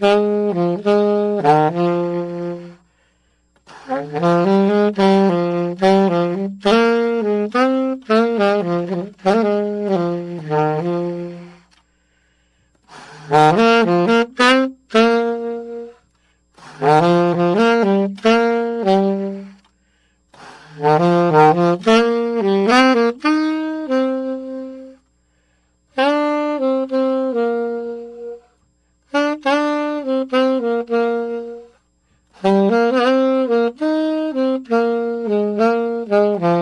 Mm-hmm. You.